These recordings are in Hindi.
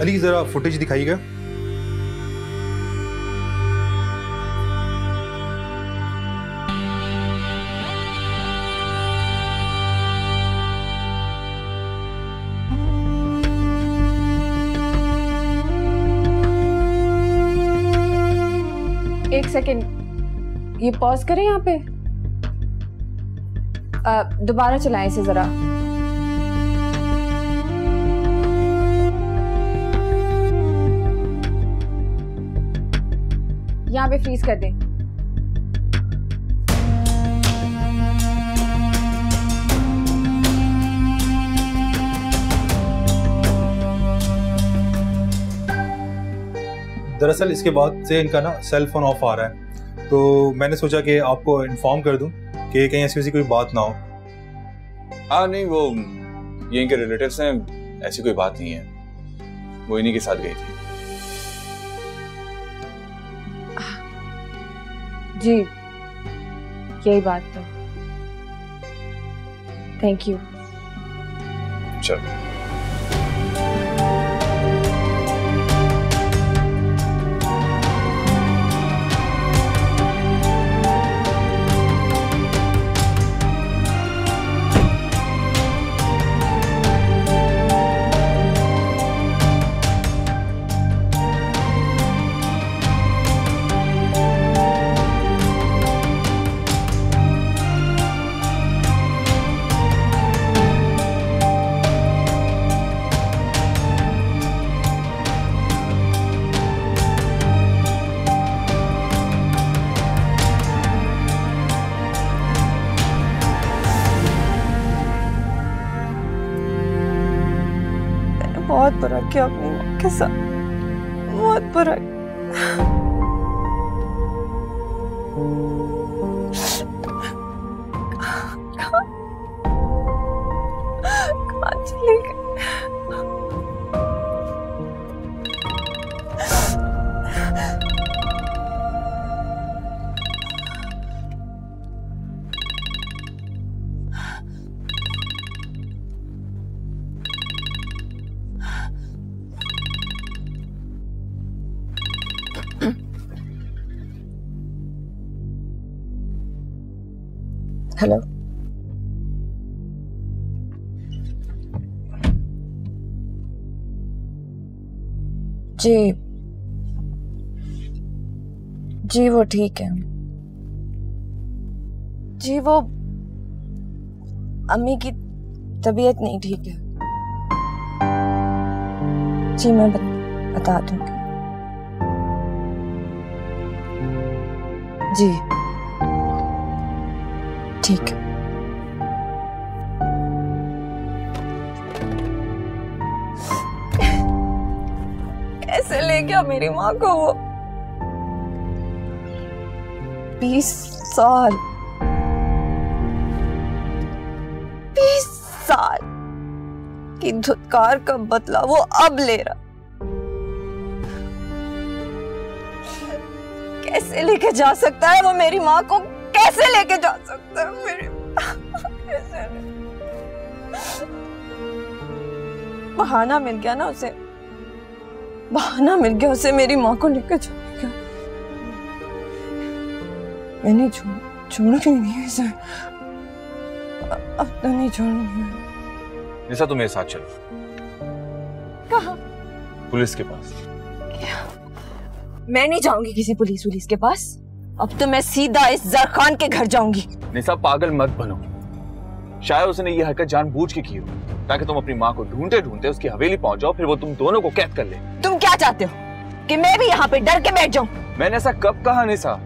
अली, ज़रा फुटेज दिखाइएगा एक सेकेंड ये पॉज करें यहाँ पे? दोबारा चलाएँ इसे जरा। पे फ्रीज कर दें। दरअसल इसके बाद से इनका ना सेल फ़ोन ऑफ़ आ रहा है। तो मैंने सोचा कि आपको इन्फॉर्म कर दूँ कि कहीं ऐसी वैसी कोई बात ना हो। हाँ नहीं वो ये इनके रिलेटिव्स हैं ऐसी कोई बात नहीं है। वो इन्हीं के साथ गई थी। जी। यही बात है थैंक यू चलो। बहुत बुरा किया अपनी माँ के साथ। बहुत बुरा। हेलो जी। जी, वो ठीक है। जी, वो अम्मी की तबीयत नहीं ठीक है। जी, मैं बता दूँगी। जी। ठीक। है कैसे ले गया मेरी माँ को वो? बीस साल। बीस साल की धुतकार का बदला वो अब ले रहा। कैसे लेके जा सकता है वो मेरी माँ को? कैसे लेके जा सकता है मेरी बहाना मिल गया ना उसे। बहाना मिल गया उसे मेरी माँ को लेकर जाने का। मैं नहीं छोड़ नहीं इसे। अब तो नहीं। निशा तुम मेरे साथ चलो। कहा? पुलिस के पास। मैं नहीं जाऊँगी किसी पुलिस पुलिस के पास। अब तो मैं सीधा इस जरखान के घर जाऊँगी। निशा पागल मत बनो। शायद उसने ये हरकत जानबूझ के की हो ताकि तुम अपनी माँ को ढूंढते ढूंढते उसकी हवेली पहुँच जाओ फिर वो तुम दोनों को कैद कर ले। तुम क्या चाहते हो? कि मैं भी यहाँ पे डर के बैठ जाऊँ? मैंने ऐसा कब कहा निशा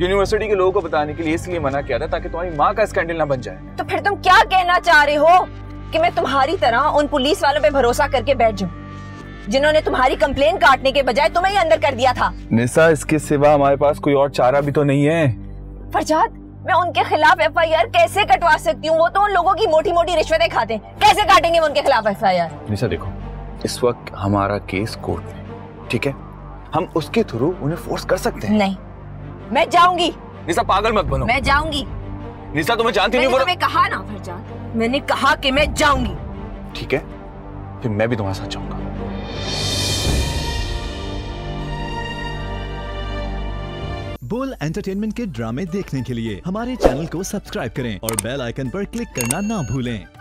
यूनिवर्सिटी के लोगों को बताने के लिए इसलिए मना किया था ताकि तुम्हारी माँ का स्कैंडल ना बन जाए। तो फिर तुम क्या कहना चाह रहे हो कि मैं तुम्हारी तरह उन पुलिस वालों पे भरोसा करके बैठ जाऊँ? जिन्होंने तुम्हारी कंप्लेन काटने के बजाय तुम्हें ही अंदर कर दिया था। निशा इसके सिवा हमारे पास कोई और चारा भी तो नहीं है। फरजाद मैं उनके खिलाफ एफआईआर कैसे कटवा सकती हूँ? वो तो उन लोगों की मोटी मोटी रिश्वतें खाते हैं। कैसे काटेंगे उनके खिलाफ एफआईआर? निशा देखो इस वक्त हमारा केस कोर्ट में ठीक है? हम उसके थ्रू उन्हें फोर्स कर सकते हैं। नहीं मैं जाऊँगी। निशा पागल मत बनो। मैं जाऊँगी। निशा तुम्हें जानती नहीं मैंने कहा ना फरजाद मैंने कहा कि मैं जाऊँगी। ठीक है फिर मैं भी तुम्हारे साथ जाऊँगा। बोल एंटरटेनमेंट के ड्रामे देखने के लिए हमारे चैनल को सब्सक्राइब करें और बेल आइकन पर क्लिक करना ना भूलें।